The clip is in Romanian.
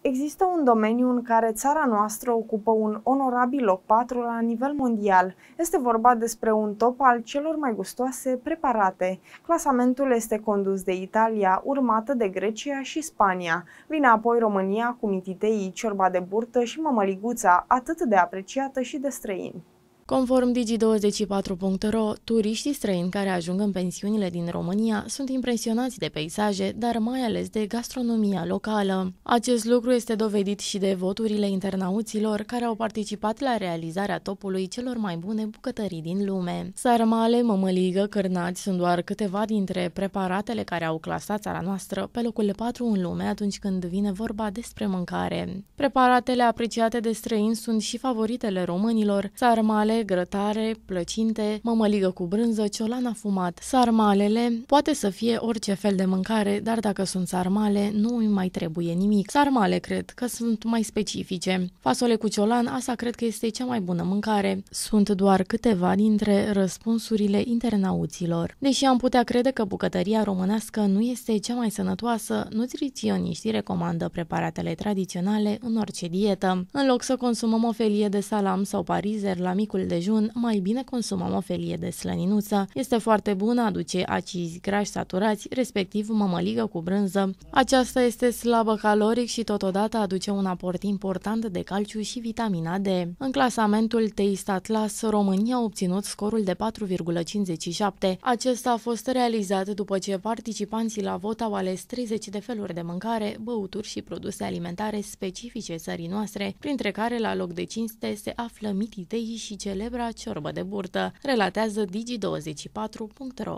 Există un domeniu în care țara noastră ocupă un onorabil loc 4 la nivel mondial. Este vorba despre un top al celor mai gustoase preparate. Clasamentul este condus de Italia, urmată de Grecia și Spania. Vine apoi România cu mititei, ciorba de burtă și mămăliguța, atât de apreciată și de străini. Conform Digi24.ro, turiștii străini care ajung în pensiunile din România sunt impresionați de peisaje, dar mai ales de gastronomia locală. Acest lucru este dovedit și de voturile internauților care au participat la realizarea topului celor mai bune bucătării din lume. Sarmale, mămăligă, cărnați sunt doar câteva dintre preparatele care au clasat țara noastră pe locul 4 în lume atunci când vine vorba despre mâncare. Preparatele apreciate de străini sunt și favoritele românilor, sarmale, grătare, plăcinte, mămăligă cu brânză, ciolan afumat. Sarmalele poate să fie orice fel de mâncare, dar dacă sunt sarmale, nu îi mai trebuie nimic. Sarmale cred că sunt mai specifice. Fasole cu ciolan, asta cred că este cea mai bună mâncare. Sunt doar câteva dintre răspunsurile internauților. Deși am putea crede că bucătăria românească nu este cea mai sănătoasă, nutriționiștii recomandă preparatele tradiționale în orice dietă. În loc să consumăm o felie de salam sau parizer la micul dejun, mai bine consumăm o felie de slăninuță. Este foarte bună, aduce acizi grași saturați, respectiv mămăligă cu brânză. Aceasta este slabă caloric și totodată aduce un aport important de calciu și vitamina D. În clasamentul Taste Atlas, România a obținut scorul de 4,57. Acesta a fost realizat după ce participanții la vot au ales 30 de feluri de mâncare, băuturi și produse alimentare specifice țării noastre, printre care la loc de cinste se află mititei și celebra ciorbă de burtă, relatează Digi24.ro.